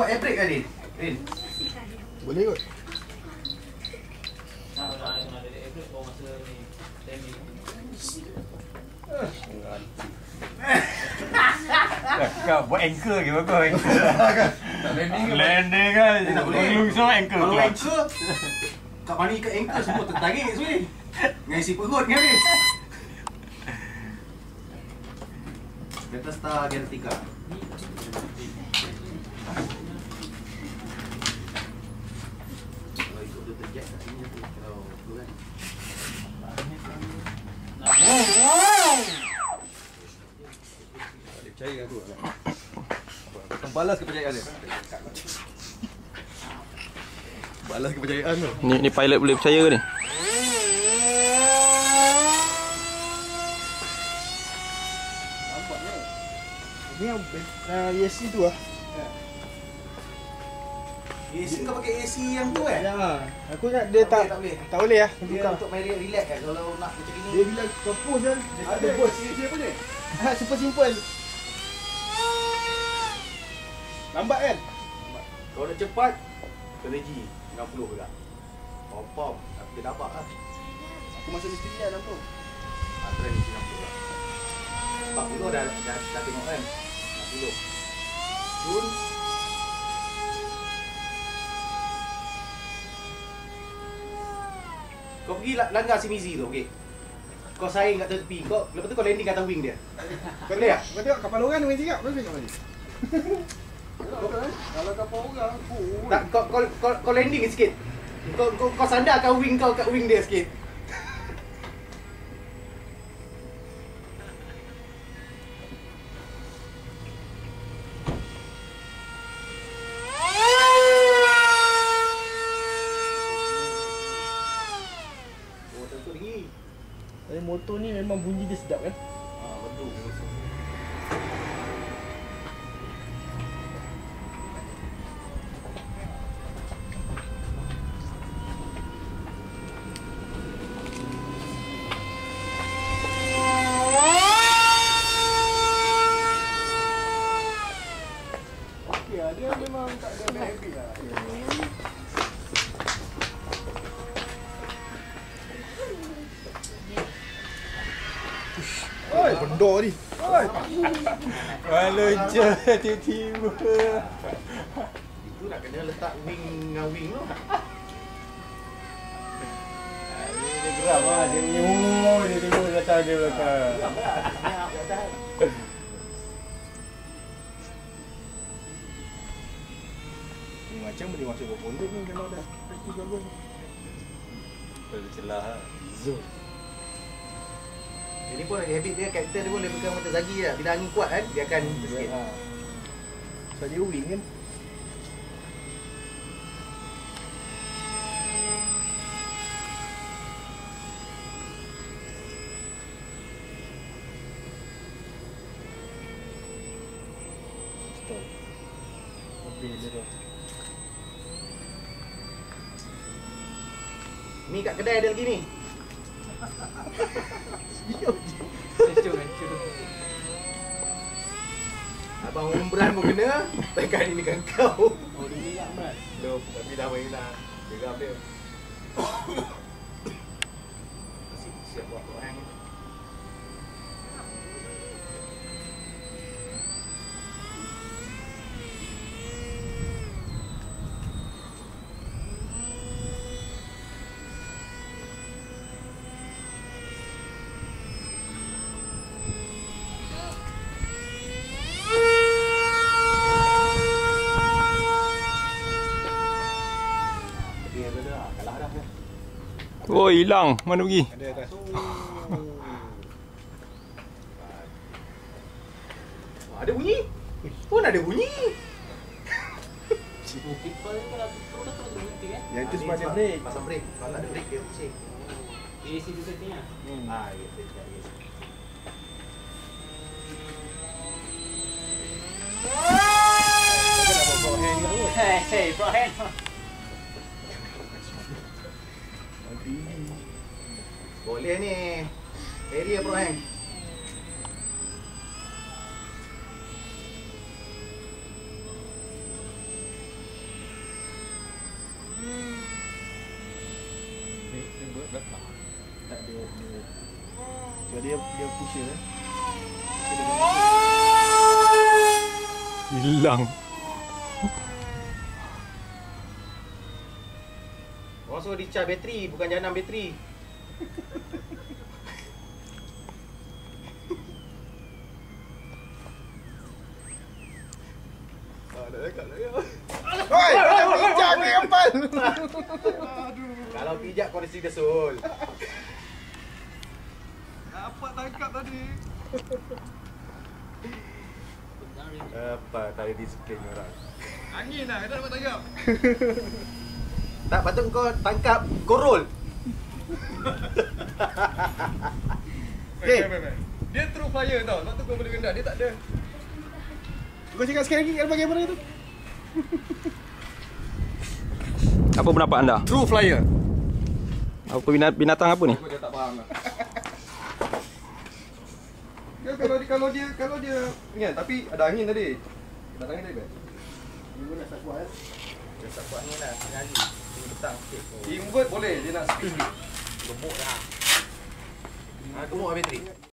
buat air brake kan Rin? Boleh kot. Kau buat anchor ke bagus anchor. Tak landing ke? Landing kan. Tak boleh. Lung semua anchor. Kalau anchor, kat mana ikat anchor semua tertarik ni. Dengan isi perut ni habis. Delta Star Galactica. Kalau ikut Delta Jet kat sini tu, kalau tu kan. Percaya dengan aku lah. Kau balas kepercayaan dia. Balas kepercayaan tu. Ni ni pilot boleh percaya ke ni? Ni yang uh, ESC tu lah. AC kau pakai AC yang tu kan? Ya. Aku ingat dia tak tak boleh. tak boleh lah. Dia Tukar. untuk main relax kan kalau nak macam ni. Dia bila kau push kan, dia tak ada push. Dia apa ni? Ha, super simple. Lambat kan? Kalau nak cepat, kena G 60 pula. Pom pom, tapi dia dapat lah. Aku masuk misteri lah nampak. Ah, try mesti 60 lah. 40 dah, dah, dah tengok kan? 60. Jun. Kau pergi la- langgar si Mizi tu, okey? Kau saing kat tepi, kau lepas tu kau landing kat atas wing dia. Kau Boleh tengok, kau tengok kapal orang main cakap, kau tengok. Kalau kapal orang, Tak, kau, kau, kau, kau landing sikit. Kau, kau, kau sandarkan wing kau kat wing dia sikit. Oh, tentu tinggi. Tapi motor ni memang bunyi dia sedap kan? Ah, betul. Oi, benda ni. Oi. Walau je tiba-tiba. Itu nak kena letak wing dengan wing tu. Dia geram lah. Dia punya oh, dia tengok datang dia belakang. Senyap kat atas. Ni macam boleh masuk ke pondok ni kalau dah bagus. Boleh celah lah. Zoom. Ini pun habit dia, karakter dia pun lebih kurang macam Zagi lah. Bila angin kuat kan, dia akan sikit. Ha. Sebab dia wing kan. Ni kat kedai ada lagi ni. Abang Umran pun kena, takkan ini kan kau. Oh, dia berat. Belum, tapi dah main dah. Geram dia. Masih siap buat orang ni. Dia ada dah, kalah dah. dia. Oh, hilang. Mana pergi? Ada atas. Ada bunyi. Pun ada bunyi. Yang tu Ah, sebab ni dia break. Pasang break. Kalau tak ada break dia pusing. AC tu setting lah. Hmm. Ah, ya, nak bawa forehand ke apa? Hey, hey. Nanti. Boleh ni. Area Pro hang. hilang. Oh so dicat bateri bukan jalan bateri. Hoi, pijak ni kapal. Kalau pijak kau mesti desul. Dapat tangkap tadi. Apa tak ada disiplin orang. Angin lah, dah dapat tangkap. Tak patut kau tangkap korol. Okay. Dia true flyer tau. Sebab tu kau boleh rendah. Dia tak ada. Kau cakap sekali lagi kalau bagaimana tu? Apa pendapat anda? True flyer. Apa binat- binatang apa ni? Dia tak faham lah. Dia kalau dia kalau dia kalau dia ni kan tapi ada angin tadi. Ada angin tadi. Beb. Dia tak buat ni lah, sekali. Ini petang sikit. Invert boleh dia nak speed sikit. Gemuk lah. Ha, gemuk lah bateri.